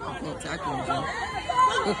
I'll him.